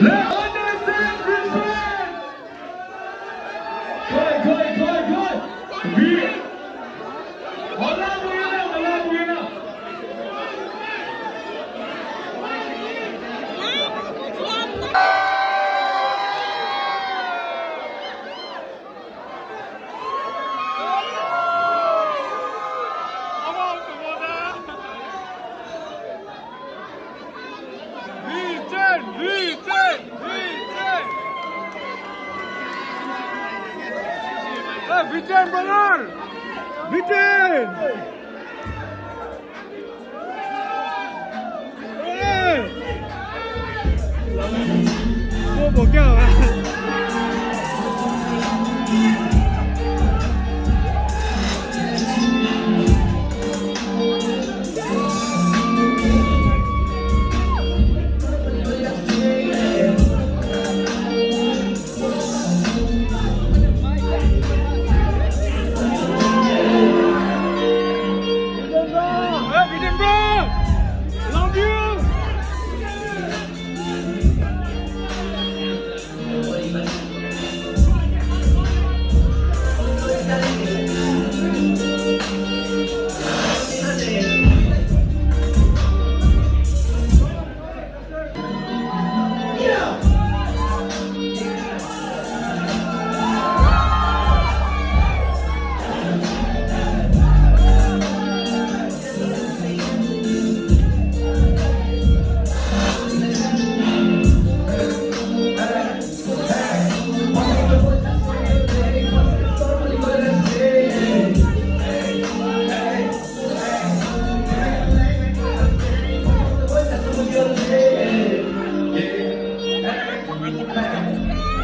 Let Britain! Britain! Britain!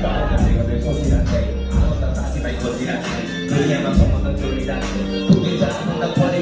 गाउँमा गर्दै सोचिरहेको आमा साथीभाइ खोजिरहेको दुनियाँमा सम्बन्ध जोडिरहेको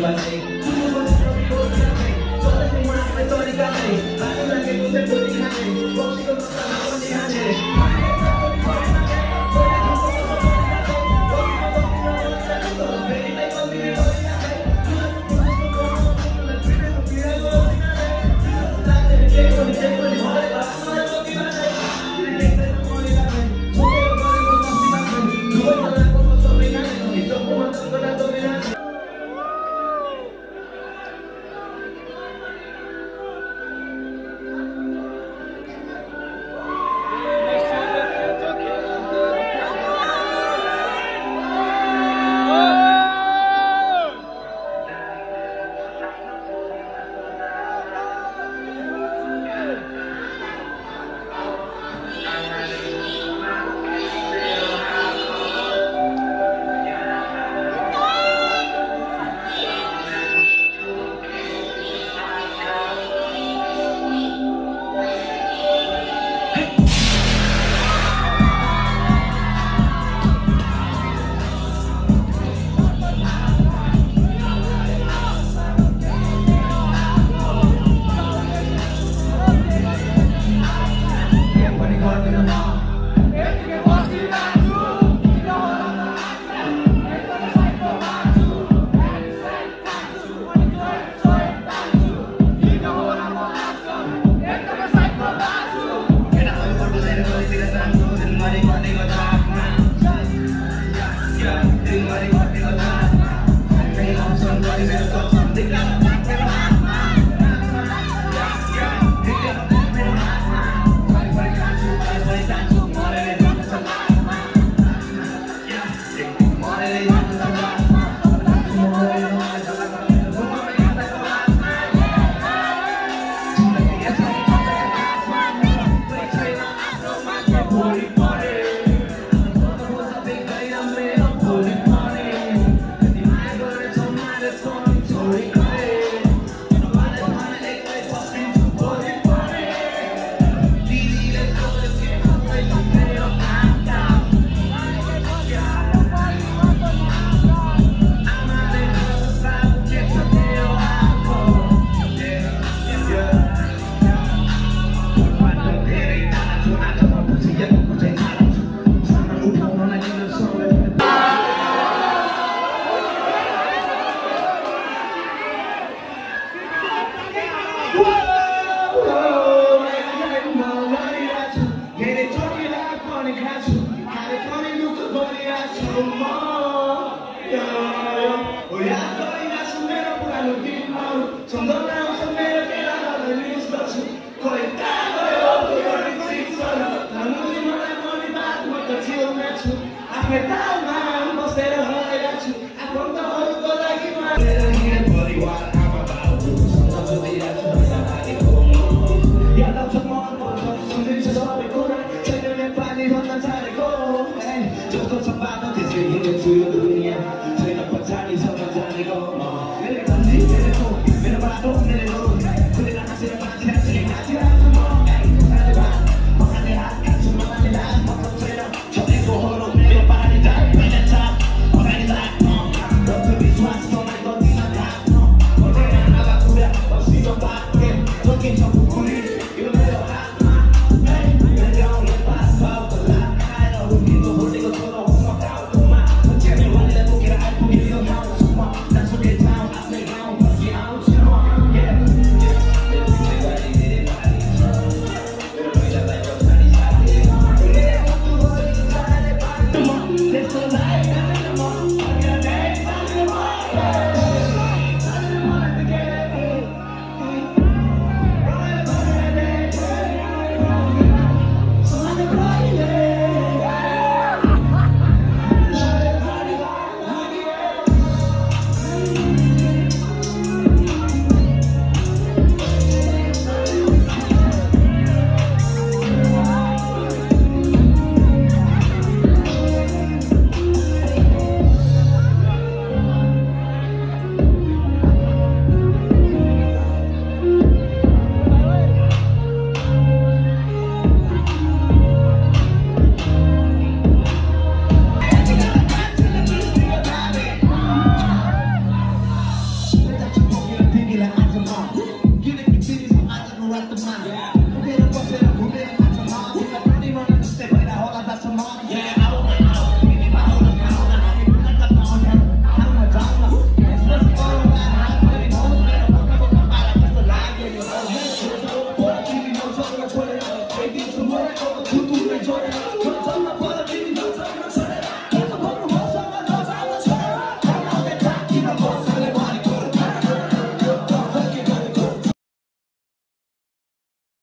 Everybody Baby, tomorrow, I'm gonna do it,